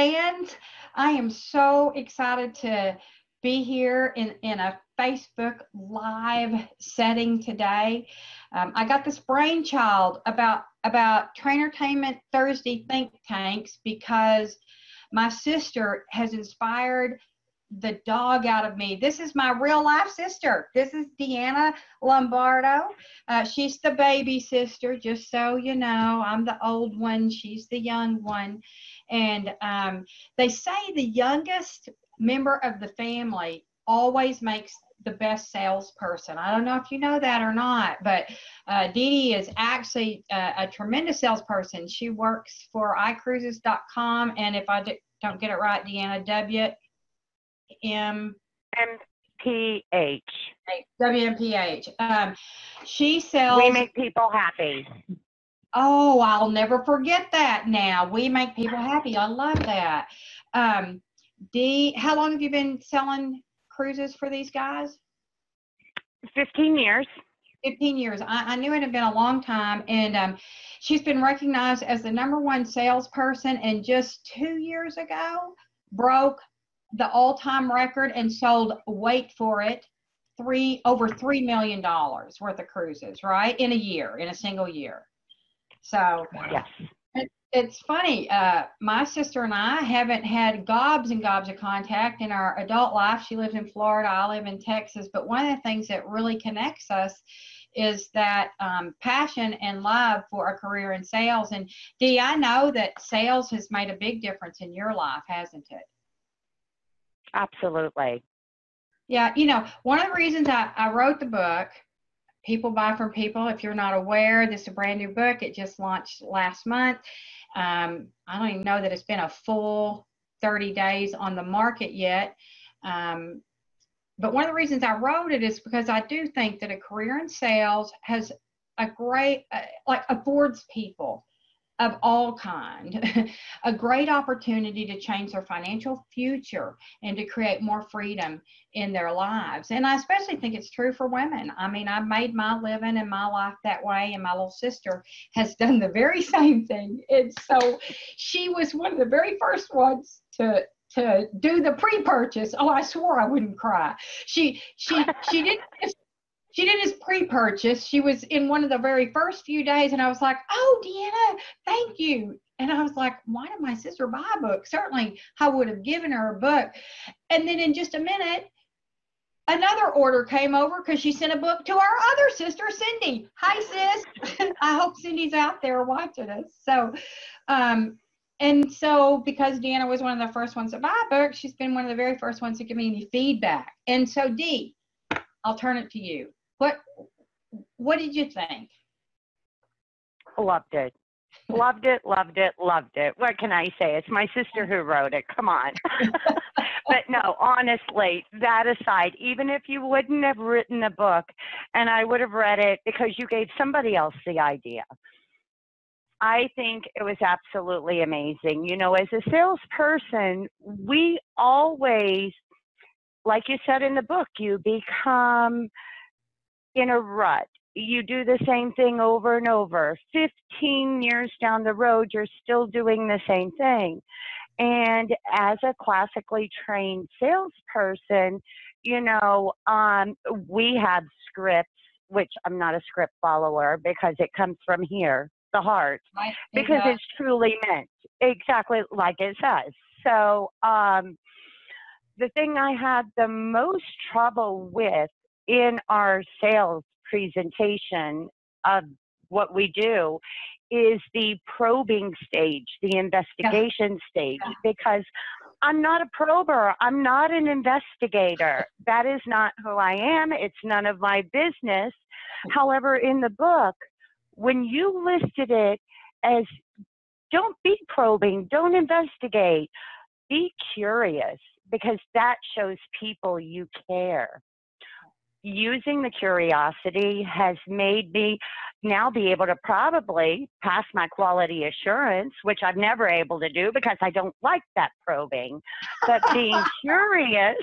fans. I am so excited to be here in, in a Facebook live setting today. Um, I got this brainchild about about Trainertainment Thursday think tanks because my sister has inspired the dog out of me. This is my real life sister. This is Deanna Lombardi. Uh, she's the baby sister, just so you know. I'm the old one, she's the young one. And um, they say the youngest member of the family always makes the best salesperson. I don't know if you know that or not, but uh, Dee Dee is actually a, a tremendous salesperson. She works for iCruises.com, and if I do, not get it right, Deanna, W M MPH. WMPH. Um, she sells. We make people happy. Oh, I'll never forget that now. We make people happy. I love that. Um, D, how long have you been selling cruises for these guys? 15 years. 15 years. I, I knew it had been a long time. And um, she's been recognized as the number one salesperson. And just two years ago, broke the all-time record and sold, wait for it, three over three million dollars worth of cruises, right? In a year, in a single year. So yes. It, it's funny. Uh, my sister and I haven't had gobs and gobs of contact in our adult life. She lives in Florida. I live in Texas. But one of the things that really connects us is that um, passion and love for a career in sales. And Dee, I know that sales has made a big difference in your life, hasn't it? Absolutely. Yeah, you know, one of the reasons I, I wrote the book, People Buy from People, if you're not aware, this is a brand new book. It just launched last month. Um, I don't even know that it's been a full 30 days on the market yet. Um, but one of the reasons I wrote it is because I do think that a career in sales has a great, uh, like, affords people of all kind a great opportunity to change their financial future and to create more freedom in their lives and i especially think it's true for women i mean i've made my living and my life that way and my little sister has done the very same thing and so she was one of the very first ones to to do the pre-purchase. Oh, I swore I wouldn't cry. She she she didn't she did his pre-purchase. She was in one of the very first few days, and I was like, "Oh, Deanna, thank you." And I was like, "Why did my sister buy a book?" Certainly, I would have given her a book. And then in just a minute, another order came over because she sent a book to our other sister, Cindy. Hi, sis. I hope Cindy's out there watching us. So, um, and so because Deanna was one of the first ones to buy a book, she's been one of the very first ones to give me any feedback. And so, Dee, I'll turn it to you. What what did you think? Loved it. loved it, loved it, loved it. What can I say? It's my sister who wrote it. Come on. but no, honestly, that aside, even if you wouldn't have written a book and I would have read it because you gave somebody else the idea, I think it was absolutely amazing. You know, as a salesperson, we always, like you said in the book, you become in a rut. You do the same thing over and over. 15 years down the road, you're still doing the same thing. And as a classically trained salesperson, you know, um, we have scripts, which I'm not a script follower because it comes from here, the heart, because it's truly meant exactly like it says. So, um, the thing I had the most trouble with in our sales presentation of what we do is the probing stage, the investigation yeah. stage, because I'm not a prober. I'm not an investigator. That is not who I am. It's none of my business. However, in the book, when you listed it as don't be probing, don't investigate, be curious, because that shows people you care using the curiosity has made me now be able to probably pass my quality assurance, which I'm never able to do because I don't like that probing. But being curious,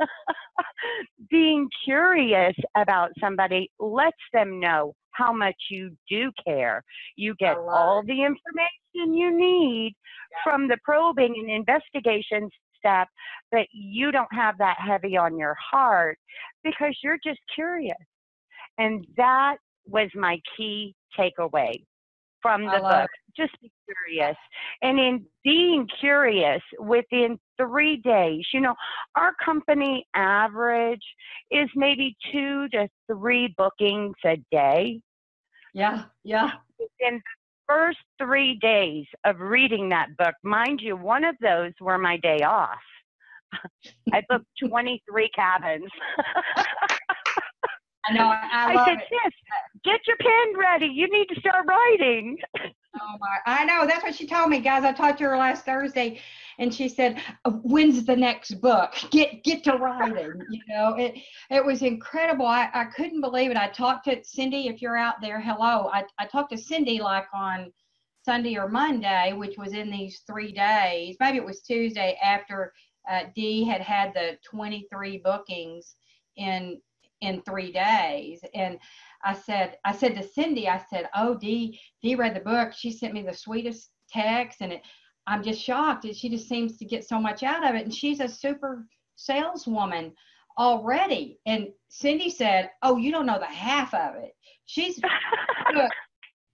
being curious about somebody lets them know how much you do care. You get all the information you need yeah. from the probing and investigation step, but you don't have that heavy on your heart because you're just curious. And that was my key takeaway from the book. It. Just be curious. And in being curious within three days, you know, our company average is maybe two to three bookings a day. Yeah, yeah. In the first three days of reading that book, mind you, one of those were my day off. I booked 23 cabins. I know. I, I, said, sis, get your pen ready. You need to start writing. Oh my! I know. That's what she told me, guys. I talked to her last Thursday, and she said, uh, "When's the next book? Get get to writing." you know, it it was incredible. I I couldn't believe it. I talked to Cindy. If you're out there, hello. I I talked to Cindy like on Sunday or Monday, which was in these three days. Maybe it was Tuesday after uh, Dee had had the 23 bookings in in three days. And I said, I said to Cindy, I said, oh, Dee, Dee read the book. She sent me the sweetest text and it, I'm just shocked. And she just seems to get so much out of it. And she's a super saleswoman already. And Cindy said, oh, you don't know the half of it. She's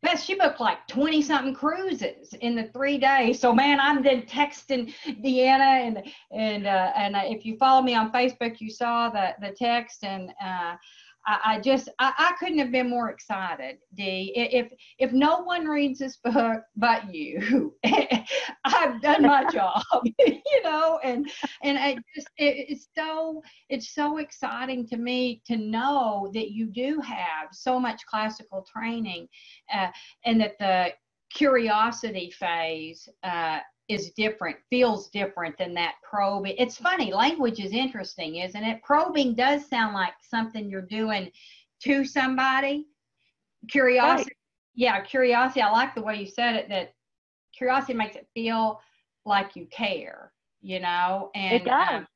Beth, she booked like 20 something cruises in the three days. So man, I'm then texting Deanna and and uh, and if you follow me on Facebook, you saw the the text and uh, I, I just I, I, couldn't have been more excited, Dee. If if no one reads this book but you, I've done my job, you know, and and it just it, it's so it's so exciting to me to know that you do have so much classical training, uh, and that the curiosity phase uh, is different, feels different than that probing. It's funny, language is interesting, isn't it? Probing does sound like something you're doing to somebody. Curiosity, right. yeah, curiosity. I like the way you said it that curiosity makes it feel like you care, you know? And it does. Um,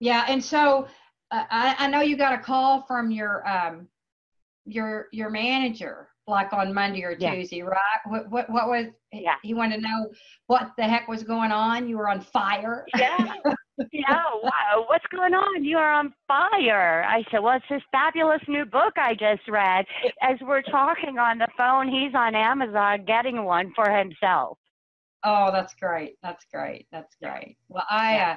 yeah, and so uh, I, I know you got a call from your um your your manager like on Monday or yeah. Tuesday, right? What, what, what was, yeah. he wanted to know what the heck was going on. You were on fire. Yeah. yeah. Wow. What's going on? You are on fire. I said, well, it's this fabulous new book I just read. As we're talking on the phone, he's on Amazon getting one for himself. Oh, that's great. That's great. That's great. Well, I, yeah. uh,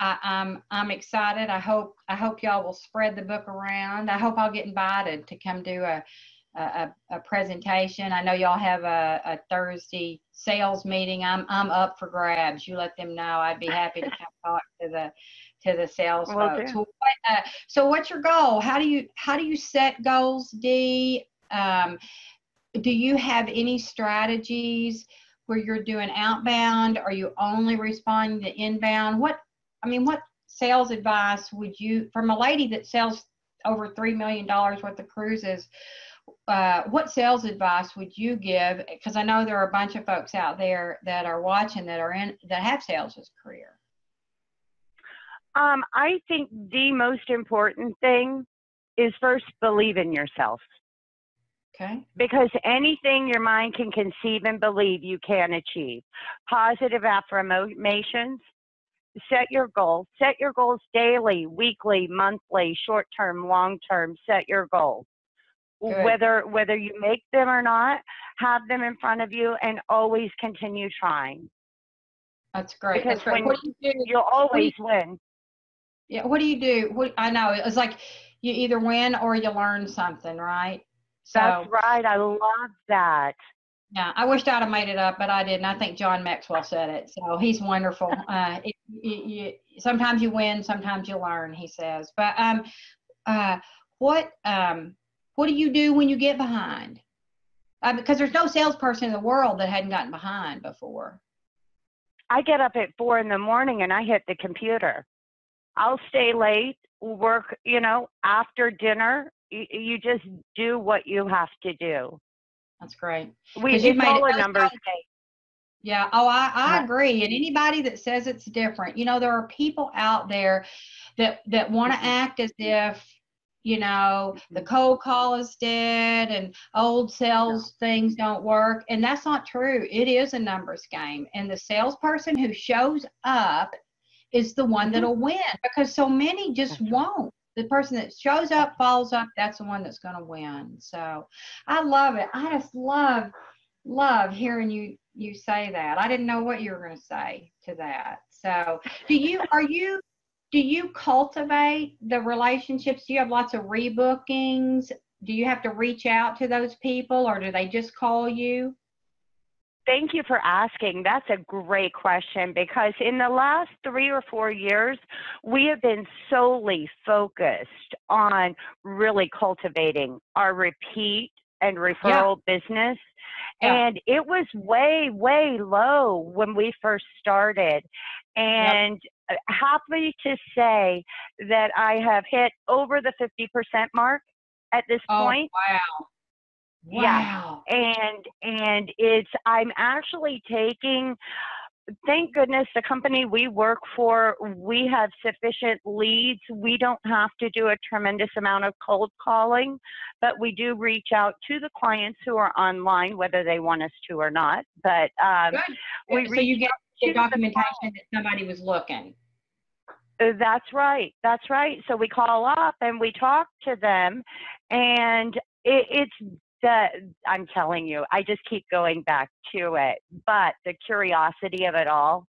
I, I'm I'm excited. I hope I hope y'all will spread the book around. I hope I'll get invited to come do a a, a, presentation. I know y'all have a, a, Thursday sales meeting. I'm I'm up for grabs. You let them know. I'd be happy to come talk to the to the sales well, folks. What, uh, so what's your goal? How do you how do you set goals, D? Um, do you have any strategies where you're doing outbound? Are you only responding to inbound? What I mean, what sales advice would you from a lady that sells over three million dollars worth of cruises? Uh, what sales advice would you give? Because I know there are a bunch of folks out there that are watching that are in that have sales as a career. Um, I think the most important thing is first believe in yourself. Okay. Because anything your mind can conceive and believe, you can achieve. Positive affirmations. Set your goals. Set your goals daily, weekly, monthly, short term, long term. Set your goals. Good. whether whether you make them or not have them in front of you and always continue trying that's great because that's great. when you do, you'll always you, win yeah what do you do what i know it's like you either win or you learn something right so that's right i love that yeah, I wished I'd have made it up, but I didn't. I think John Maxwell said it, so he's wonderful. Uh, it, it, you, sometimes you win, sometimes you learn. He says, but um, uh, what um, what do you do when you get behind? Uh, because there's no salesperson in the world that hadn't gotten behind before. I get up at four in the morning and I hit the computer. I'll stay late, work, you know, after dinner. You, you just do what you have to do. That's great. We it's all a numbers. Yeah. Oh, I, I agree. And anybody that says it's different, you know, there are people out there that that want to mm-hmm. act as if you know the mm-hmm. cold call is dead and old sales things don't work. And that's not true. It is a numbers game. And the salesperson who shows up is the one mm-hmm. that'll win because so many just won't. The person that shows up follows up that's the one that's going to win. So i love it. I just love love hearing you you say that. I didn't know what you were going to say to that. So do you are you do you cultivate the relationships? Do you have lots of rebookings? Do you have to reach out to those people or do they just call you? Thank you for asking. That's a great question because in the last three or four years, we have been solely focused on really cultivating our repeat and referral yeah. business. Yeah. And it was way, way low when we first started. And yep. Happy to say that I have hit over the 50% mark at this oh, point. Wow. Wow. Yeah. And and it's I'm actually taking thank goodness the company we work for, we have sufficient leads. We don't have to do a tremendous amount of cold calling, but we do reach out to the clients who are online, whether they want us to or not. But um, we so you get documentation that somebody was looking. Uh, that's right. That's right. So we call up and we talk to them, and it, it's that I'm telling you, I just keep going back to it. But the curiosity of it all,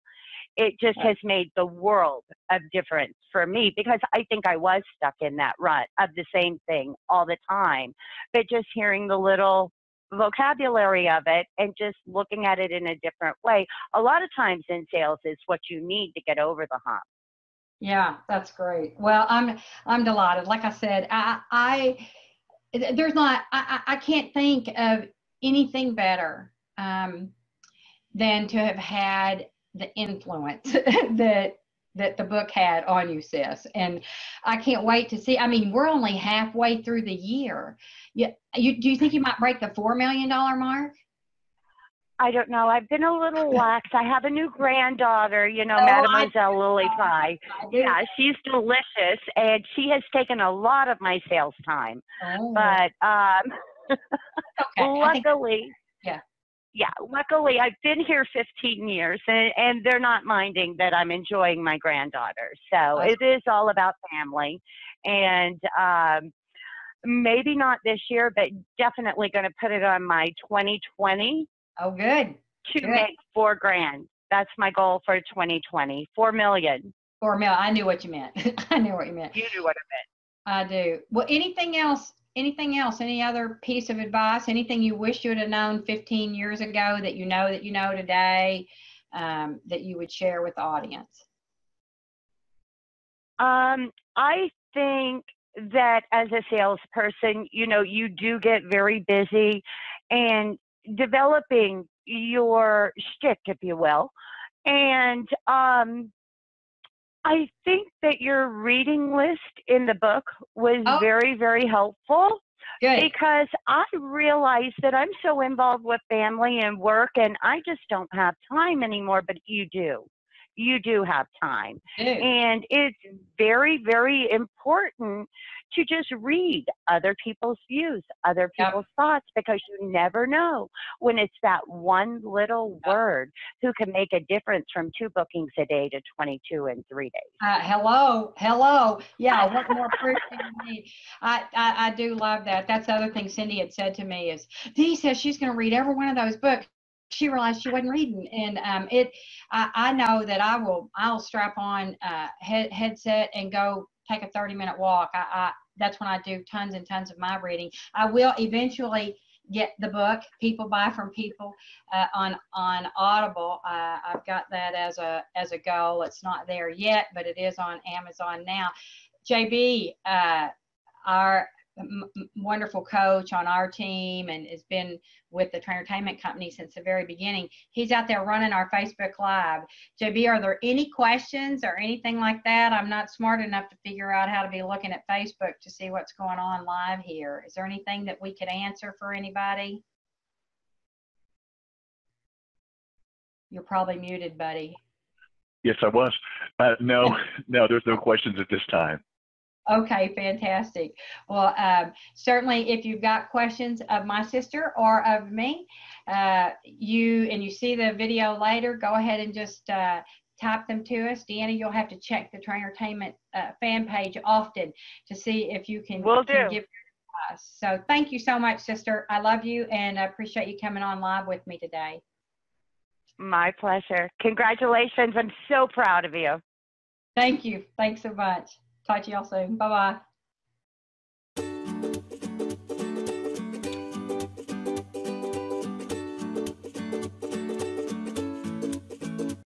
it just has made the world of difference for me because I think I was stuck in that rut of the same thing all the time. But just hearing the little vocabulary of it and just looking at it in a different way. A lot of times in sales is what you need to get over the hump. Yeah, that's great. Well, I'm I'm delighted. Like I said, I I there's not I I can't think of anything better um, than to have had the influence that that the book had on you, sis. And I can't wait to see. I mean, we're only halfway through the year. You, you do you think you might break the four million dollar mark? I don't know. I've been a little lax. I have a new granddaughter, you know, oh, Mademoiselle Lily Pie. Yeah, she's delicious, and she has taken a lot of my sales time. Oh. But um, okay. luckily, yeah, yeah, luckily I've been here 15 years and, and they're not minding that I'm enjoying my granddaughter. So it is all about family. And um, maybe not this year, but definitely going to put it on my 2020. Oh, good. To good. make four grand. That's my goal for 2020. Four million. Four million. I knew what you meant. I knew what you meant. You knew what I meant. I do. Well, anything else anything else any other piece of advice anything you wish you would have known 15 years ago that you know that you know today um, that you would share with the audience? Um, i think that as a salesperson you know you do get very busy and developing your shtick if you will. And um, I think that your reading list in the book was oh. very, very helpful. Good. Because I realize that I'm so involved with family and work and I just don't have time anymore, but you do you do have time. And it's very, very important to just read other people's views, other people's yep. thoughts, because you never know when it's that one little yep. word who can make a difference from two bookings a day to 22 in three days. Uh, hello, hello. Yeah, what more proof do you need? I, I, I do love that. That's the other thing Cindy had said to me is, Dee says she's going to read every one of those books she realized she wasn't reading. And um, it I, I, know that i will i'll strap on a head, headset and go take a 30 minute walk. I, I that's when i do tons and tons of my reading. I will eventually get the book people buy from people uh, on on audible. Uh, i've got that as a as a goal. It's not there yet but it is on amazon now. Jb uh, our wonderful coach on our team and has been with the Trainertainment company since the very beginning. He's out there running our Facebook Live. JB, are there any questions or anything like that? I'm not smart enough to figure out how to be looking at Facebook to see what's going on live here. Is there anything that we could answer for anybody? You're probably muted, buddy. Yes, I was. Uh, no, no, there's no questions at this time. Okay, fantastic. Well, um, certainly if you've got questions of my sister or of me, uh, you and you see the video later, go ahead and just uh, type them to us. Deanna, you'll have to check the Trainertainment uh, fan page often to see if you can, Will can do. give us. So thank you so much, sister. I love you and I appreciate you coming on live with me today. My pleasure. Congratulations. I'm so proud of you. Thank you. Thanks so much. Talk to y'all soon. Bye bye.